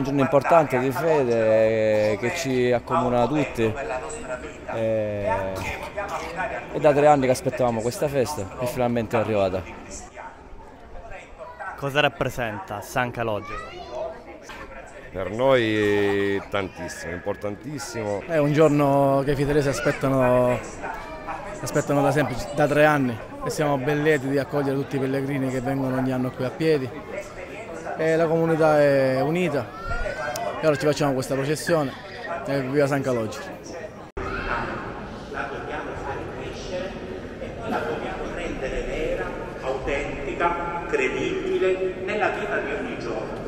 Un giorno importante di fede che ci accomuna tutti e, e da tre anni che aspettavamo questa festa e finalmente è arrivata. Cosa rappresenta San Calogero? Per noi tantissimo, importantissimo. È un giorno che i fedeli aspettano, aspettano da sempre, da tre anni e siamo ben lieti di accogliere tutti i pellegrini che vengono ogni anno qui a piedi. E la comunità è unita e ora ci facciamo questa processione e viva San Calogero. Credibile nella vita di ogni giorno.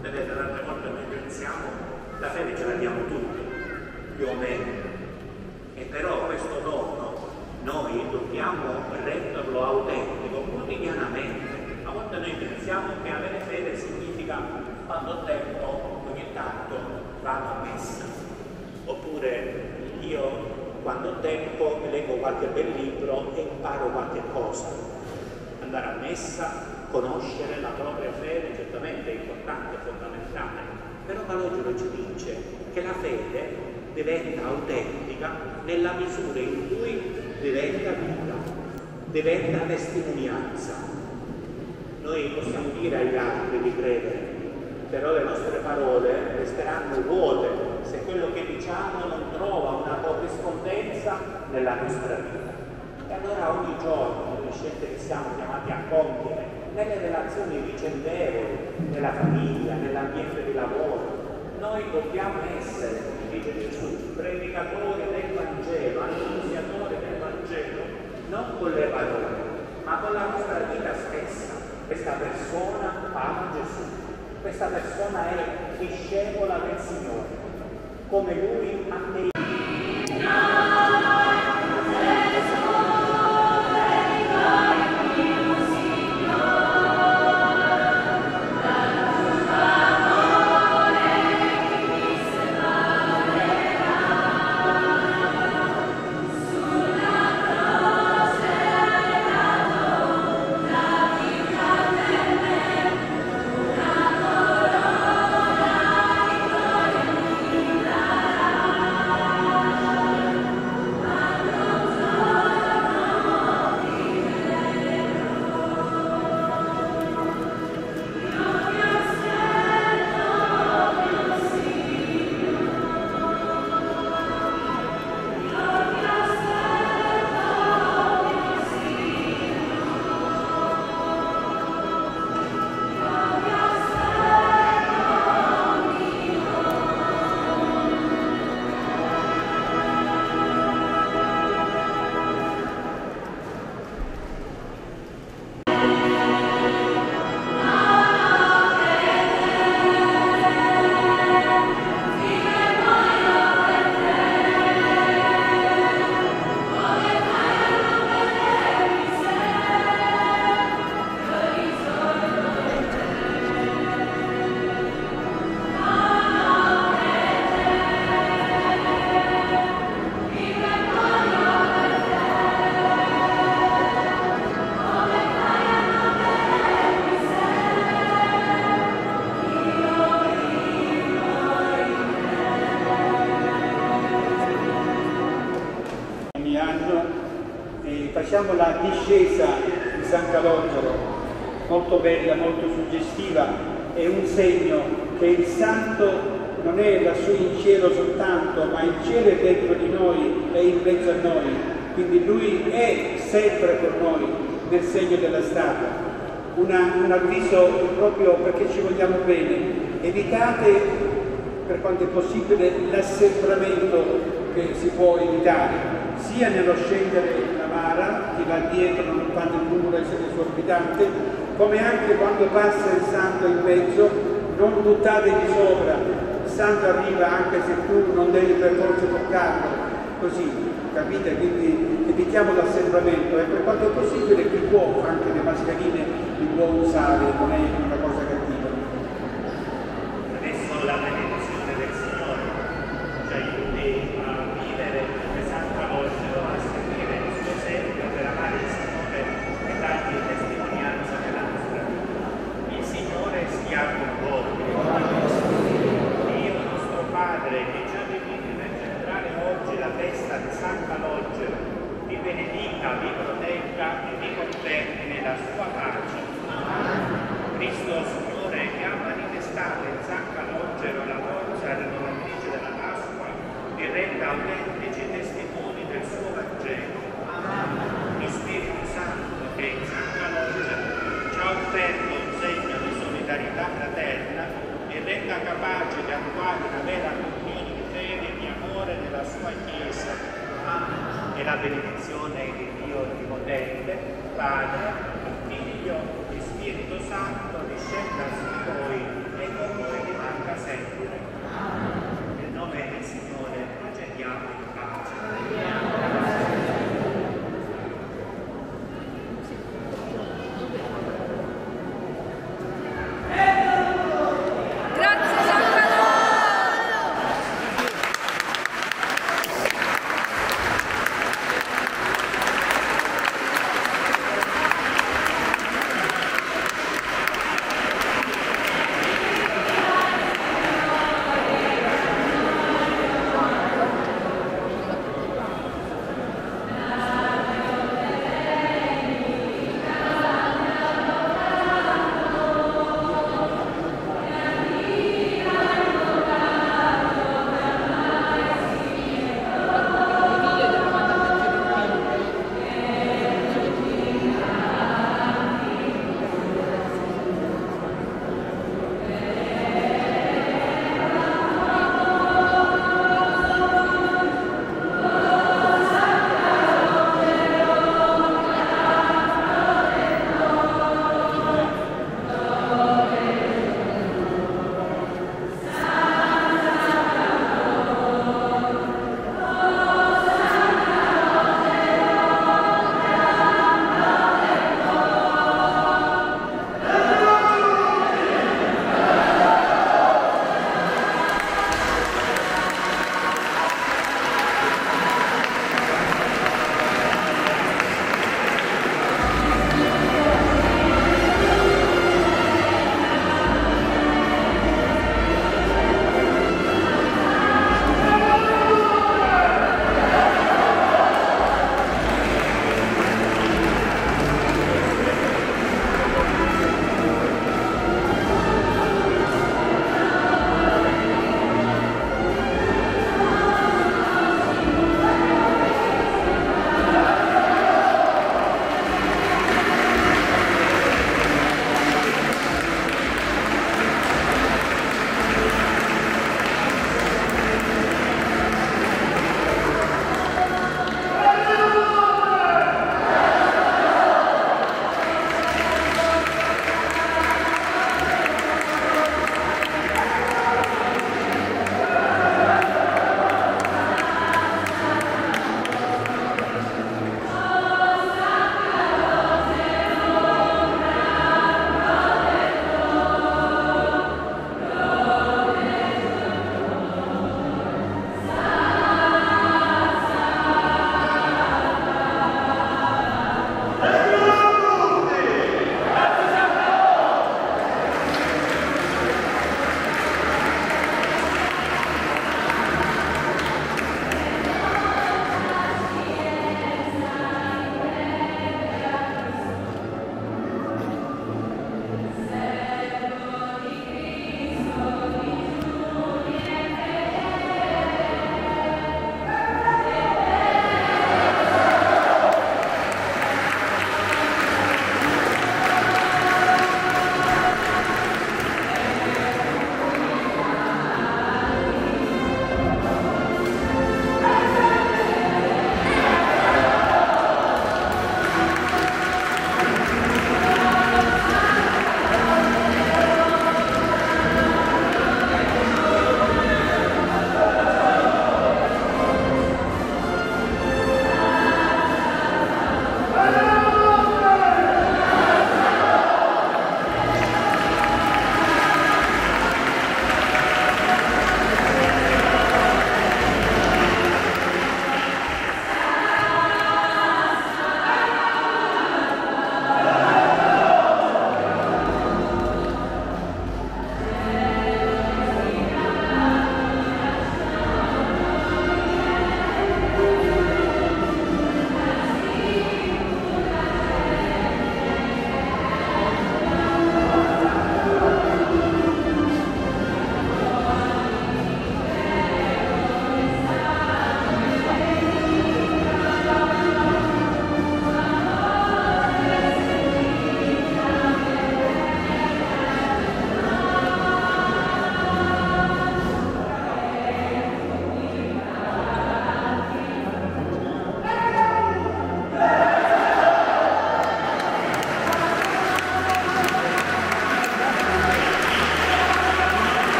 Vedete, tante volte noi pensiamo, la fede ce l'abbiamo tutti, più o meno, e però questo dono noi dobbiamo renderlo autentico quotidianamente. A volte noi pensiamo che avere quando ho tempo ogni tanto vado a messa, oppure io quando ho tempo leggo qualche bel libro e imparo qualche cosa. Andare a messa, conoscere la propria fede certamente è importante, è fondamentale, però Calogero ci dice che la fede diventa autentica nella misura in cui diventa vita, diventa testimonianza. Noi possiamo dire agli altri di credere, però le nostre parole resteranno vuote se quello che diciamo non trova una corrispondenza nella nostra vita. E allora ogni giorno, nelle scelte che siamo chiamati a compiere, nelle relazioni vicendevoli, nella famiglia, nell'ambiente di lavoro, noi dobbiamo essere, come dice Gesù, predicatori del Vangelo, annunziatori del Vangelo, non con le parole, ma con la nostra vita stessa. Questa persona ama Gesù, questa persona è discepola del Signore, come Lui ha bella, molto suggestiva, è un segno che il santo non è lassù in cielo soltanto, ma il cielo è dentro di noi, è in mezzo a noi, quindi lui è sempre con noi nel segno della strada. Una, un avviso proprio perché ci vogliamo bene, evitate per quanto è possibile l'assembramento che si può evitare, sia nello scendere la mara, chi va dietro non fanno il numero essere esorbitante, come anche quando passa il santo in mezzo, non buttatevi sopra, il santo arriva anche se tu non devi per forza toccarlo, così, capite? Quindi evitiamo l'assembramento e per quanto possibile chi può, anche le mascherine li può usare, non è una cosa cattiva. Adesso la benedizione del Signore ci aiuti a vivere come San Calogero, a seguire il suo esempio per amare il Signore e dargli testimonianza nella nostra vita. Il Signore sia con voi. renda capace di attuare una vera comunione di fede e di amore nella sua Chiesa. E la benedizione di Dio Onnipotente, Padre, Figlio e Spirito Santo discenda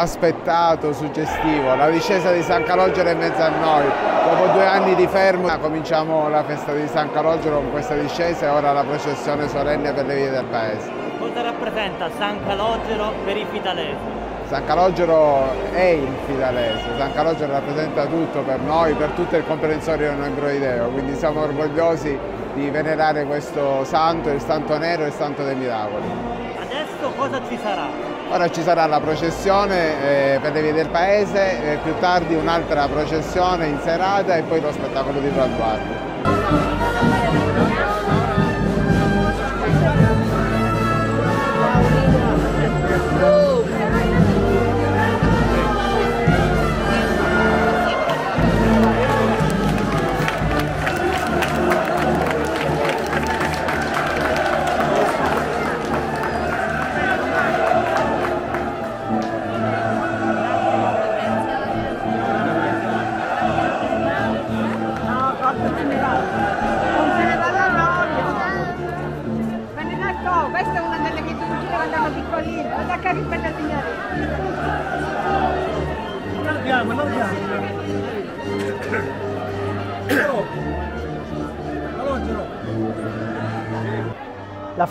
aspettato, suggestivo, la discesa di San Calogero in mezzo a noi. Dopo due anni di fermo cominciamo la festa di San Calogero con questa discesa e ora la processione solenne per le vie del paese. Cosa rappresenta San Calogero per i fidalesi? San Calogero è il fidalese, San Calogero rappresenta tutto per noi, per tutto il comprensorio negroideo, quindi siamo orgogliosi di venerare questo santo, il santo nero e il santo dei miracoli. Adesso cosa ci sarà? Ora ci sarà la processione eh, per le vie del paese, eh, più tardi un'altra processione in serata e poi lo spettacolo di traguardo.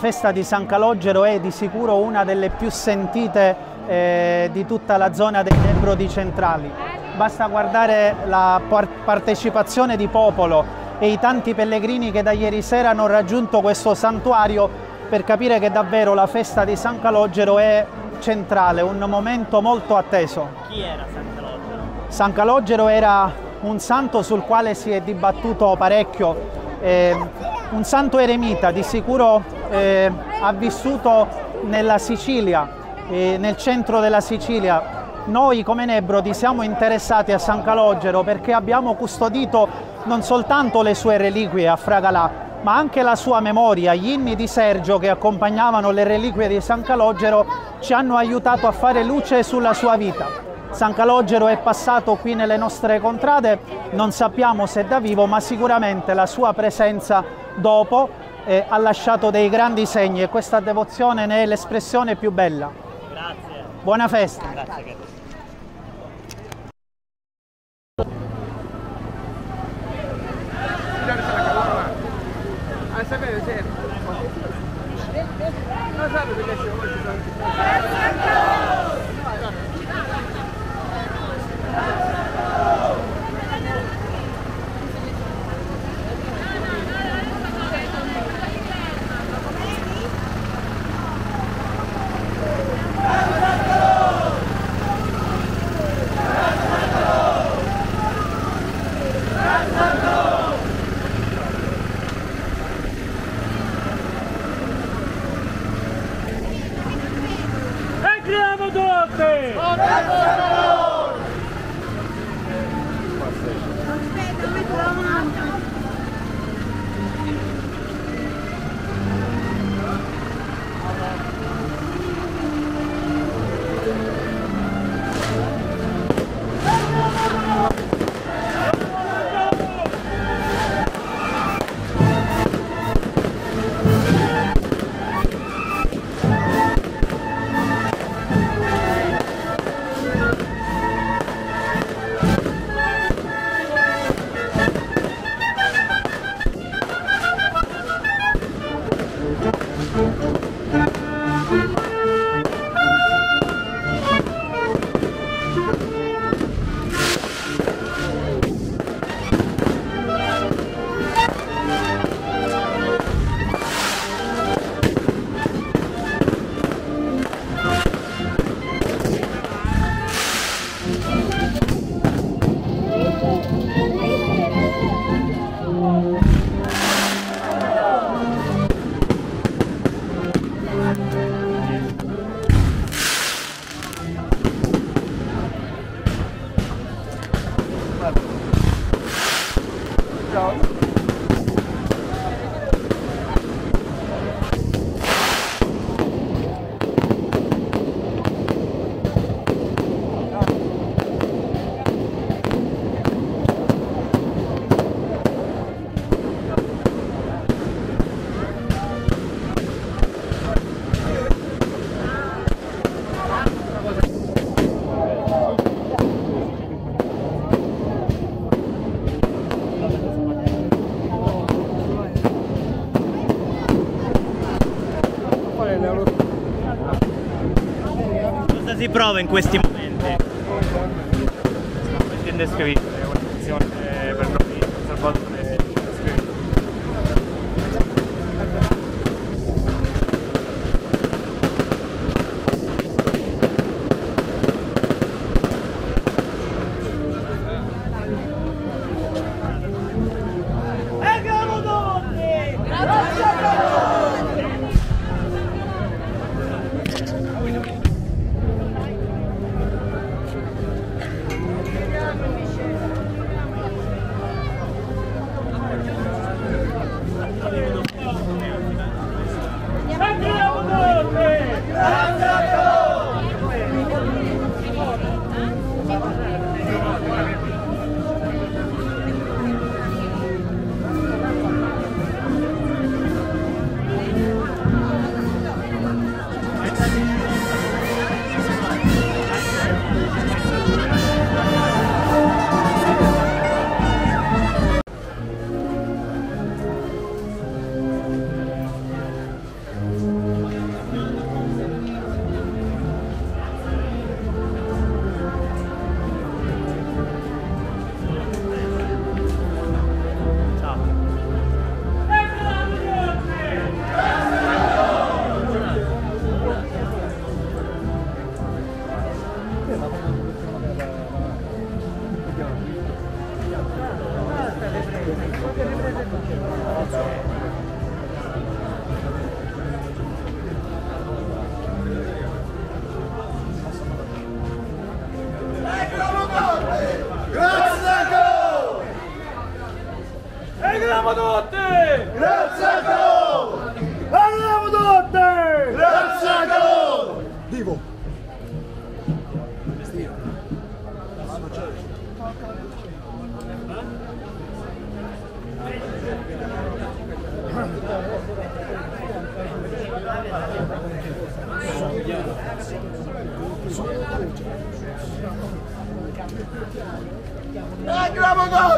Festa di San Calogero è di sicuro una delle più sentite eh, di tutta la zona dei Nebrodi centrali. Basta guardare la par- partecipazione di popolo e i tanti pellegrini che da ieri sera hanno raggiunto questo santuario per capire che davvero la festa di San Calogero è centrale, un momento molto atteso. Chi era San Calogero? San Calogero era un santo sul quale si è dibattuto parecchio, eh, un santo eremita, di sicuro eh, ha vissuto nella Sicilia, eh, nel centro della Sicilia. Noi come Nebrodi siamo interessati a San Calogero perché abbiamo custodito non soltanto le sue reliquie a Fragalà, ma anche la sua memoria. Gli inni di Sergio che accompagnavano le reliquie di San Calogero ci hanno aiutato a fare luce sulla sua vita. San Calogero è passato qui nelle nostre contrade, non sappiamo se da vivo, ma sicuramente la sua presenza dopo eh, ha lasciato dei grandi segni e questa devozione ne è l'espressione più bella. Grazie. Buona festa! Grazie. Prova in questi momenti? È indescrivibile, è un'emozione per noi Salvatore Tutti! Grazie a Dio! Tutti! Grazie a Dio! Vivo! Andiamo tutti!